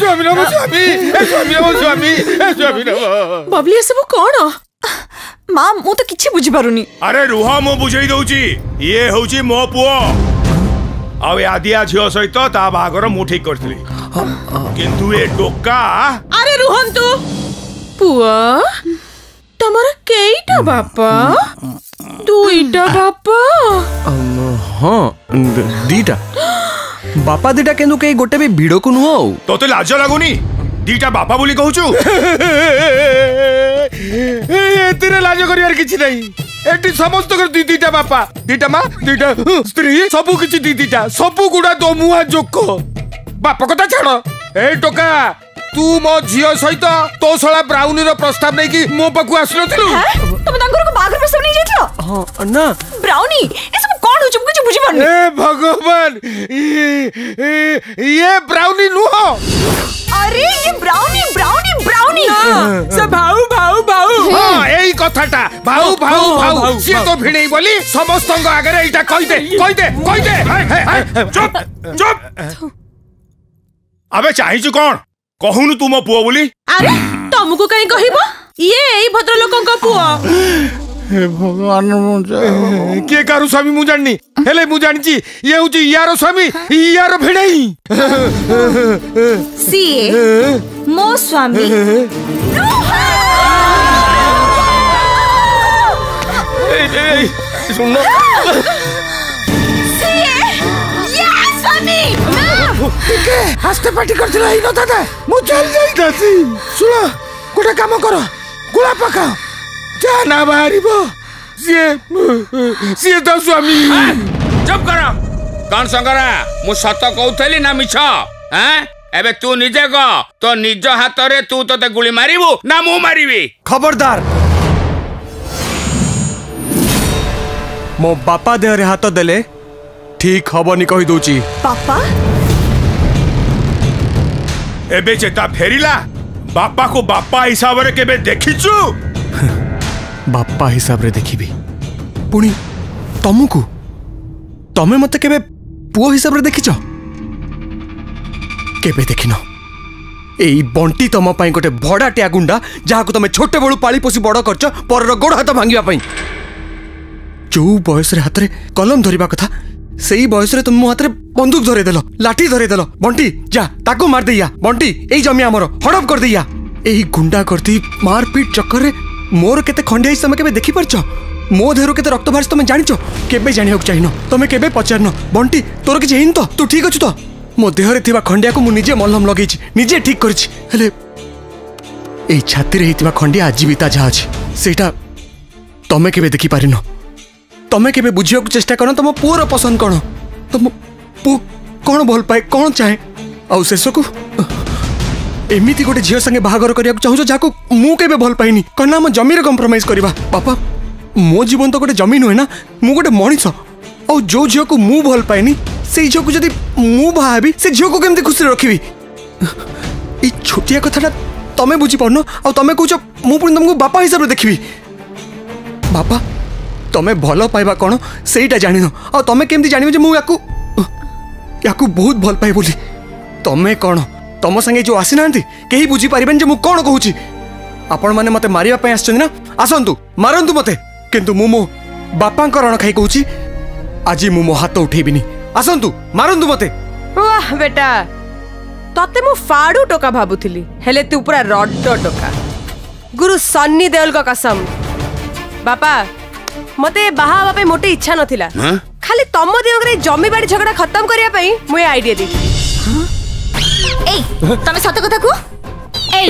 ସ୍ୱାମୀ ନବ ବବଲି ଏସବୁ କ'ଣ ମା ମୁଁ ତ କିଛି ବୁଝିପାରୁନି ଆରେ ରୁହ ମୁଁ ବୁଝେଇ ଦଉଛି ଇଏ ହଉଛି ମୋ ପୁଅ ଆଉ ଏ ଆଦିଆ ଝିଅ ସହିତ ତା ବାହାଘର ମୁଁ ଠିକ କରିଥିଲି କିନ୍ତୁ ଏ ଟୋକା ଆରେ ରୁହନ୍ତୁ ପୁଅ ତମର କେଇଟା ବାପା ଦୁଇଟା ବାପା ହଁ ଦିଟା ବାପା ଦିଟା କିନ୍ତୁ କେହି ଗୋଟେ ବି ଭିଡ଼କୁ ନୁହଁ ଆଉ ତତେ ଲାଜ ଲାଗୁନି ଦିଟା ବାପା ବୋଲି କହୁଛୁ ଏଥିରେ ଲାଜ କରିବାର କିଛି ନାହିଁ ଏଠି ସମସ୍ତଙ୍କର ଦି ଦିଟା ବାପା ଦିଟା ମା ଦିଟା ସ୍ତ୍ରୀ ସବୁ କିଛି ଦି ଦିଟା ସବୁ ଗୁଡା ଦମୁଆ ଜୋକ ବାପ କଥା ଛାଡ ଏ ଟୋକା ତୁ ମୋ ଝିଅ ସହିତ ତୋ ଶଳା ବ୍ରାଉନିର ପ୍ରସ୍ତାବ ନେଇକି ମୋ ପାଖକୁ ଆସିନଥିଲୁ ତମେ ତାଙ୍କର ବାହାଘର ପ୍ରସ୍ତାବ ନେଇ ଯାଇଥିଲ ହଁ ନା ବ୍ରାଉନି ଏସବୁ କଣ ହଉଛି ମୁଁ କିଛି ବୁଝିପାରୁନି ଏ ଭଗବାନ ଇଏ ବ୍ରାଉନି ନୁହଁ ଆରେ ଇଏ ବ୍ରାଉନି ବ୍ରାଉନି ବ୍ରାଉନି ସେ ଭାଉ ଭାଉ ଭାଉ ହଁ ଏଇ କଥାଟା ଭାଉ ଭାଉ ଭାଉ ସିଏ ତ ଭିଣେଇ ବୋଲି ସମସ୍ତଙ୍କ ଆଗରେ ଏଇଟା କହିଦେ କହିଦେ କହିଦେ ଚୁପ୍ ଚୁପ୍ ଆବେ ଚାହିଁଛୁ କଣ କହୁନୁ ତୁ ମୋ ପୁଅ ବୋଲି ଆରେ ଆମକୁ କାହିଁ କହିବ ଇଏ ଏଇ ଭଦ୍ରଲୋକଙ୍କ ପୁଅ ହେ ଭଗବାନ ମୁଁ କିଏ କାହାର ସ୍ୱାମୀ ମୁଁ ଜାଣିନି ହେଲେ ମୁଁ ଜାଣିଛି ଇଏ ହଉଛି ଇଆର ସ୍ୱାମୀ ଇଆର ଭିଣେଇ ସିଏ ମୋ ସ୍ୱାମୀ ଶୁଣ ଟିକେ ଆସ୍ତେ ପାଟି କରିଥିଲା ଏଇ କଥାଟା ମୁଁ ଚାଲି ଯାଇଥାନ୍ତି ଶୁଣ ଗୋଟେ କାମ କର ଗୁଳା ପକାଅ ଯାହା ନା ବାହାରିବ ସିଏ ସିଏ ତ ସ୍ୱାମୀ ଚୁପ୍ କର କ'ଣ ଶଙ୍କରା ମୁଁ ସତ କହୁଥିଲି ନା ମିଛ ଆଁ ଏବେ ତୁ ନିଜେ କହ ତୋ ନିଜ ହାତରେ ତୁ ତତେ ଗୁଳି ମାରିବୁ ନା ମୁଁ ମାରିବି ଖବରଦାର ମୋ ବାପା ଦେହରେ ହାତ ଦେଲେ ଠିକ୍ ହବନି କହିଦେଉଛି ବାପା ଏବେ ଚେତା ଫେରିଲା ବାପାକୁ ବାପା ହିସାବରେ କେବେ ଦେଖିଛୁ ବାପା ହିସାବରେ ଦେଖିବି ପୁଣି ତମକୁ ତମେ ମୋତେ କେବେ ପୁଅ ହିସାବରେ ଦେଖିଛ କେବେ ଦେଖିନ ଏଇ ବଣ୍ଟି ତମ ପାଇଁ ଗୋଟେ ଭଡ଼ାଟିଆ ଗୁଣ୍ଡା ଯାହାକୁ ତମେ ଛୋଟବେଳୁ ପାଳି ପୋଷି ବଡ଼ କରିଛ ପରର ଗୋଡ଼ ହାତ ଭାଙ୍ଗିବା ପାଇଁ ଯୋଉ ବୟସରେ ହାତରେ କଲମ ଧରିବା କଥା সেই বয়সরে তুমি হাতে বন্দুক ধরে দেল লাঠি ধরে দেল বন্টি যা তাকে মার দিয়া বন্টি এই জমি আমার হড়প করে দিয়া এই গুন্ডা করতি মারপিট চক্করে মোর কেতে খন্ডিয়াই তুমি কেবে দেখি পারছ মো দেহরু কেতে রক্ত বাহারছে তুমি জানিছ কেবে জাণিবাক চাইন তুমি কেবে পচারন বন্টি তোর কিছু হইন তো তু ঠিক অছু তো মো দেহরে থিবা খন্ডিয়াকু মু নিজে মলম লগাইছি নিজে ঠিক করেছি হলে এই ছাতিরে হইতিবা খন্ডিয়া আজীবিতা যা আছে সেইটা তুমি কেবে দেখি পারিনো तुम्हें के बुझे चेस्टा कर तुम पुअर पसंद कौन तुम पु कौन भल पाए कौन चाहे आेष को एमती गोटे झील सागे बाहर करने को चाहू जहाँ को मुझे भल पाए कहना आम जमीर कंप्रमज करवा बापा मो जीवन तो गोटे जमी नुहेना मुझे गोटे मनीष जो झील को मुझ भल पाए से झील को जब मुझे से झील को कमी खुशी रखी ये छोटिया कथाटा तुम्हें बुझीप आम कौ मुझे तुमको बापा हिसाब से देखी बापा તમે ભલો પાયવા કોણ સેઈતા જાણિનો ઓ તમે કેમતી જાણિઓ છે મુ આકુ આકુ બહુત ભલ પાય બોલી તમે કોણ તમો સંગે જો આસી નાંતી કેહી બુજી પારીબેન જો મુ કોણ કહુચી આપણ મને મથે મારિયા પાય આસછન ને આસન તુ મારન તુ મથે કેંતુ મુ મો બાપાં કો રણખાઈ કહુચી આજિ મુ મો હાથ ઉઠેબી ની આસન તુ મારન તુ મથે વાહ બેટા તતે મુ ફાડુ ટોકા ભાબુતલી હેલે તુ પુરા રડ ટોકા ગુરુ સન્ની દેવલ કો કસમ બાપા মতে বাহা হওয়া পাই মোটে ইচ্ছা নথিলা খালি তম দিগরে জমি বাড়ি ঝগড়া খতম করিয়া পাই মু এ আইডিয়া দেইছিলি এই তুমি সত কথা কু এই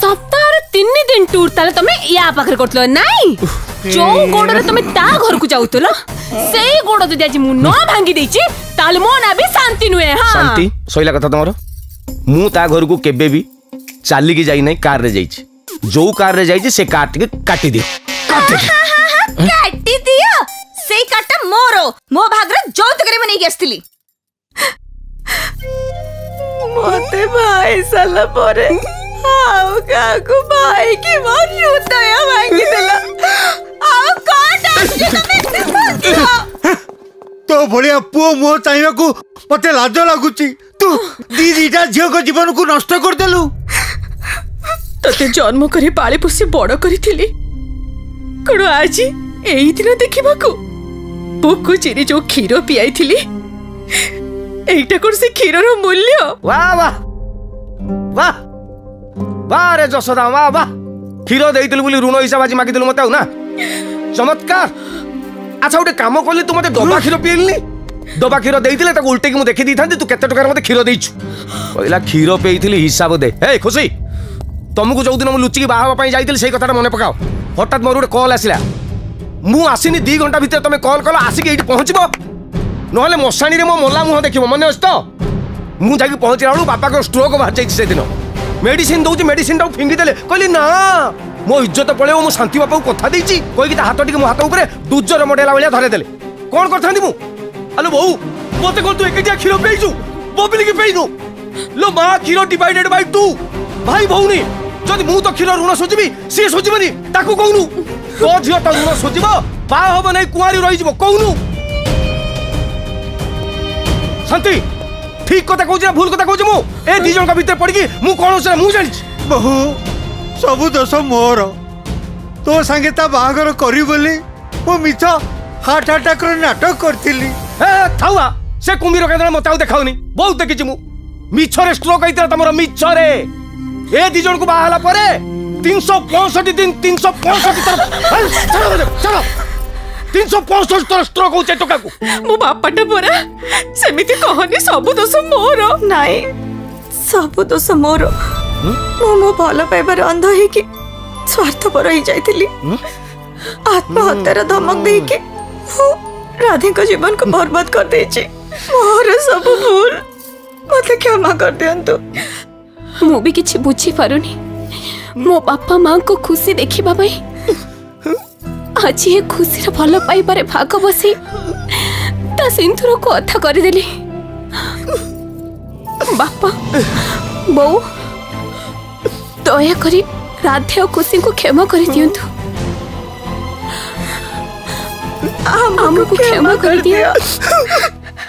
সপ্তাহর তিন দিন ট্যুর তাহলে তুমি ইয়া পাখরে করতল নাই যৌ গোড়রে তুমি তা ঘরকু যাউতল সেই গোড় যদি আজি মু ন ভাঙ্গি দেইছি তাহলে মো না বি শান্তি নুয়ে হ্যাঁ শান্তি সইলা কথা তোমার মু তা ঘরকু কেবে বি চালিকি যাই নাই কার রে যাইছি যৌ কার রে যাইছি সে কার টিকে কাটি দে কাটি দে ಕಟ್ಟಿದೀಯ ಸೈ ಕಟ್ಟ ಮೋರು ಮೋ ಭಾಗ್ರ ಜೋತುಗರಿ ಮನೆಗೆ ಎಸ್ತಿಲಿ ಮತ್ತೆ ಬಾಯಿ ಸಲ್ಲ ಬೋರೆ ಹಾವು ಕಾಕು ಬಾಯಿಗೆ ಮಾರು ಉದಯ ಆಗಿದಲ್ಲ ಹಾವು ಕಾಟ तो भलिया पुओ मो चाहिएको मते लाज लागुची तू दी झियो को जीवन को नष्ट कर देलु तते जन्म करी पाळी पुसी बड़ करी थिली कोण आजी ଏଇଦିନ ଦେଖିବାକୁ ପୋକୁ ଚିରି ଯୋଉ କ୍ଷୀର ପିଆଇଥିଲି ଏଇଟା କ'ଣ ସେ କ୍ଷୀରର ମୂଲ୍ୟ ବାରେ ଯଶୋଦା ବା ବା କ୍ଷୀର ଦେଇଥିଲୁ ବୋଲି ଋଣ ହିସାବ ଆଜି ମାଗିଥିଲୁ ମତେ ଆଉ ନା ଚମତ୍କାର ଆଚ୍ଛା ଗୋଟେ କାମ କଲି ତୁ ମତେ ଡବା କ୍ଷୀର ପିଇଲିନି ডবা ক্ষীর দিয়ে তাকে উল্টেকি দেখে দিয়ে তু কত টাকার মতো ক্ষীর দিয়েছু কহিলা ক্ষীর পেয়েছিলি হিসাব দে হে খুশি তুমি যেদিন মু লুচিকি বাহবা যাই সেই কথাটা মনে পকাও হঠাৎ মোর গোটে কল আসলা ମୁଁ ଆସିନି ଦୁଇ ଘଣ୍ଟା ଭିତରେ ତମେ କଲ୍ କଲ ଆସିକି ଏଇଠି ପହଞ୍ଚିବ ନହେଲେ ମଶାଣିରେ ମୋ ମଲା ମୁହଁ ଦେଖିବ ମନେ ଅଛି ତ ମୁଁ ଯାଇକି ପହଞ୍ଚିଲା ବେଳକୁ ବାପାଙ୍କର ଷ୍ଟ୍ରୋକ୍ ବାହାରି ଯାଇଛି ସେଦିନ ମେଡ଼ିସିନ୍ ଦେଉଛି ମେଡ଼ିସିନ୍ଟାକୁ ଫିଙ୍ଗିଦେଲେ କହିଲି ନା ମୋ ଇଜ୍ଜତ ପଳେଇବ ମୁଁ ଶାନ୍ତି ବାପାକୁ କଥା ଦେଇଛି କହିକି ତା ହାତ ଟିକେ ମୋ ହାତ ଉପରେ ଦୁଜର ମଡ଼େଇଲା ଭଳିଆ ଧରେଇଦେଲେ କ'ଣ କରିଥାନ୍ତି ମୁଁ ଆଲୋ ବୋଉ ମୋତେ କ'ଣ ତୁ ଏକୁଟିଆ କ୍ଷୀର ପେଇଛୁ ବବିଲିକି ପେଇନୁ ଲୋ ମା କ୍ଷୀର ଡିଭାଇଡେଡ୍ ବାଇ ଟୁ ଭାଇ ଭଉଣୀ ଯଦି ମୁଁ ତ କ୍ଷୀର ଋଣ ଶୋଧିବି ସିଏ ଶୋଧିବନି ତାକୁ କହୁନୁ ତୋ ଝିଅ ତା ଋଣ ଶୋଧିବ ବାହା ହବ ନାହିଁ କୁଆଁରୀ ରହିଯିବ କହୁନୁ ଶାନ୍ତି ଠିକ କଥା କହୁଛି ନା ଭୁଲ କଥା କହୁଛି ମୁଁ ଏ ଦି ଜଣଙ୍କ ଭିତରେ ପଡ଼ିକି ମୁଁ କ'ଣ ଅଛି ମୁଁ ଜାଣିଛି ବହୁ ସବୁ ଦୋଷ ମୋର ତୋ ସାଙ୍ଗେ ତା ବାହାଘର କରିବି ବୋଲି ମୁଁ ମିଛ ହାର୍ଟ ଆଟାକର ନାଟକ କରିଥିଲି ଥାଉଆ ସେ କୁମ୍ଭୀର କେନ୍ଦ୍ର ମତେ ଆଉ ଦେଖାଉନି ବହୁତ ଦେଖିଛି ମୁଁ ମିଛରେ ଷ୍ଟ୍ରୋକ୍ ହେଇଥିଲା ତମର ମିଛରେ ये दीजोड़ को बाहला परे तीन दिन तीन तर चलो चलो चलो तीन तर स्ट्रोक हो चेतो का को बाप पट्टा परा समिति कहानी सबूत उस मोरो नहीं सबूत उस मोरो मु मु बाला पैबर अंधा ही की स्वार्थ परा ही जाय आत्महत्या का धमक दे के राधे का जीवन को बर्बाद कर दे ची मोरे सब भूल मतलब क्या कर दिया ମୁଁ ବି କିଛି ବୁଝିପାରୁନି ମୋ ବାପା ମାଆଙ୍କୁ ଖୁସି ଦେଖିବା ପାଇଁ ଆଜି ଏ ଖୁସିର ଭଲ ପାଇବାରେ ଭାଗ ବସି ତା ସିନ୍ଦୁରକୁ ଅଥା କରିଦେଲି ବାପା ବୋଉ ଦୟାକରି ରାଧେ ଓ ଖୁସିଙ୍କୁ କ୍ଷମା କରିଦିଅନ୍ତୁ ଆମକୁ କ୍ଷମା କରିଦିଅ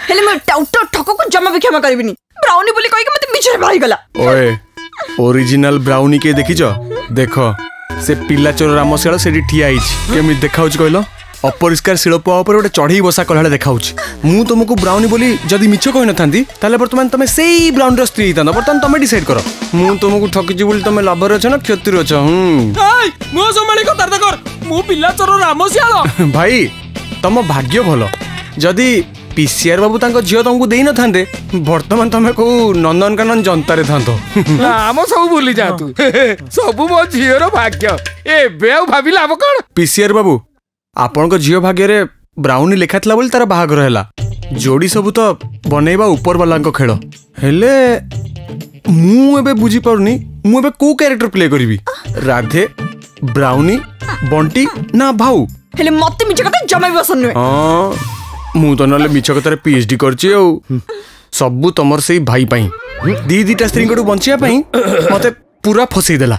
ହେଲେ ମୋ ଟାଉଟର ଠକକୁ ଜମା ବି କ୍ଷମା କରିବିନି ବ୍ରାଉନି ବୋଲି କହିକି ମତେ ମିଛରେ ଭାଇଗଲା ଓଏ ଓରିଜିନାଲ ବ୍ରାଉନି କେ ଦେଖିଛ ଦେଖ ସେ ପିଲା ଚୋର ରାମଶିଆଳ ସେଠି ଠିଆ ହେଇଛି କେମିତି ଦେଖାଉଛି କହିଲ ଅପରିଷ୍କାର ଶିଳପୁଆ ଉପରେ ଗୋଟେ ଚଢ଼େଇ ବସା କଲାବେଳେ ଦେଖାଉଛି ମୁଁ ତମକୁ ବ୍ରାଉନି ବୋଲି ଯଦି ମିଛ କହିନଥାନ୍ତି ତାହେଲେ ବର୍ତ୍ତମାନ ତମେ ସେଇ ବ୍ରାଉନିର ସ୍ତ୍ରୀ ହେଇଥାନ୍ତ ବର୍ତ୍ତମାନ ତମେ ଡିସାଇଡ୍ କର ମୁଁ ତମକୁ ଠକିଛି ବୋଲି ତମେ ଲାଭରେ ଅଛ ନା କ୍ଷତିରେ ଅଛ ମୋ ସମ୍ଭାଳି କଥାବାର୍ତ୍ତା କର ମୁଁ ପିଲା ଚୋର ରାମଶିଆଳ ଭାଇ ତମ ଭାଗ୍ୟ ଭଲ ଯଦି পিসিআর বাবু তাঙ্ক ঝিও তোমাকে দেই নথান্তে বর্তমান তুমি কেউ নন্দনকানন যন্তারে থান্ত আম সব ভুলি যাতু সবু মো ঝিওর ভাগ্য এবে আউ ভাবি লাভ কোন পিসিআর বাবু আপনক ঝিও ভাগ্যরে ব্রাউনি লেখা থিলা বলি তার বাহাগর হেলা ଯୋଡ଼ି ସବୁ ତ ବନେଇବା ଉପରବାଲାଙ୍କ ଖେଳ ହେଲେ ମୁଁ ଏବେ ବୁଝିପାରୁନି ମୁଁ ଏବେ କୋଉ କ୍ୟାରେକ୍ଟର ପ୍ଲେ କରିବି ରାଧେ ବ୍ରାଉନି ବଣ୍ଟି ନା ଭାଉ ହେଲେ ମତେ ମିଛ କଥା ଜମା ବି ପସନ୍ଦ ନୁହେଁ ହଁ ମୁଁ ତ ନହେଲେ ମିଛ କଥାରେ ପି ଏଚ୍ ଡି କରିଛି ଆଉ ସବୁ ତମର ସେଇ ଭାଇ ପାଇଁ ଦି ଦିଟା ସ୍ତ୍ରୀଙ୍କଠୁ ବଞ୍ଚିବା ପାଇଁ ମତେ ପୁରା ଫସେଇ ଦେଲା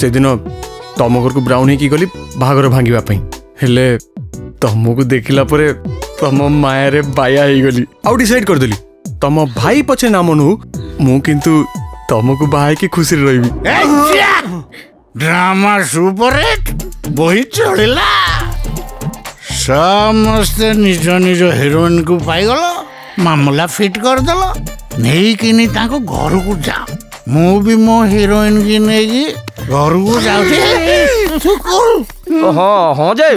ସେଦିନ ତମ ଘରକୁ ବ୍ରାଉନ୍ ହେଇକି ଗଲି ବାହାଘର ଭାଙ୍ଗିବା ପାଇଁ ହେଲେ ତମକୁ ଦେଖିଲା ପରେ ତମ ମାୟାରେ ବାୟା ହେଇଗଲି ଆଉ ଡିସାଇଡ୍ କରିଦେଲି ତମ ଭାଇ ପଛେ ନାମ ନୁହଁ ମୁଁ କିନ୍ତୁ ତମକୁ ବାହା ହେଇକି ଖୁସିରେ ରହିବି ଡ୍ରାମା ସୁପରେ ବହି ଚଳିଲା ସମସ୍ତେ ନିଜ ନିଜ ହିରୋଇନକୁ ପାଇଗଲ ମାମଲା ଫିଟ୍ କରିଦେଲ ନେଇକିନି ତାଙ୍କ ଘରକୁ ଯା ମୁଁ ବି ମୋ ହିରୋଇନ କି ନେଇକି ଘରକୁ ଯାଉଛି ହଁ ହଁ ଯେ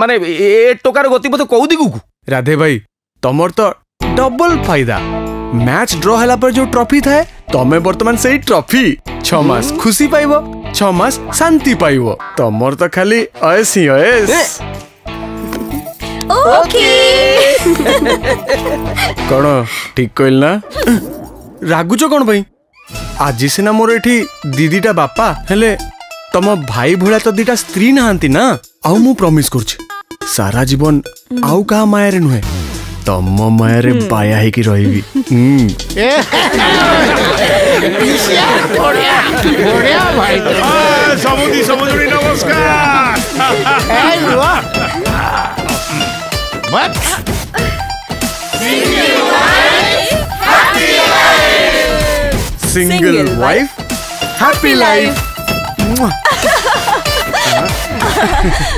ମାନେ ଏ ଟୋକାର ଗତିପଥ କୋଉ ଦିଗକୁ ରାଧେ ଭାଇ ତମର ତ ଡବଲ ଫାଇଦା ମ୍ୟାଚ୍ ଡ୍ର ହେଲା ପରେ ଯୋଉ ଟ୍ରଫି ଥାଏ ତମେ ବର୍ତ୍ତମାନ ସେଇ ଟ୍ରଫି ଛଅ ମାସ ଖୁସି ପାଇବ ଛଅ ମାସ ଶାନ୍ତି ପାଇବ ତମର ତ ଖାଲି ଅଏସ୍ ହିଁ ଅଏସ୍ ওকে କ'ଣ ଠିକ୍ କହିଲି ନା ରାଗୁଛ କ'ଣ ପାଇଁ ଆଜି ସିନା ମୋର ଏଠି ଦିଦିଟା ବାପା ହେଲେ ତମ ଭାଇ ଭଳିଆ ତ ଦିଟା ସ୍ତ୍ରୀ ନାହାନ୍ତି ନା ଆଉ ମୁଁ ପ୍ରମିସ୍ କରୁଛି ସାରା ଜୀବନ ଆଉ କାହା ମାୟାରେ ନୁହେଁ ତମ ମାୟାରେ ବାୟା ହେଇକି ରହିବି ସମୁଦି ସମୁଦି ନମସ୍କାର What? Single wife, happy life. Single, Single wife, happy life. life.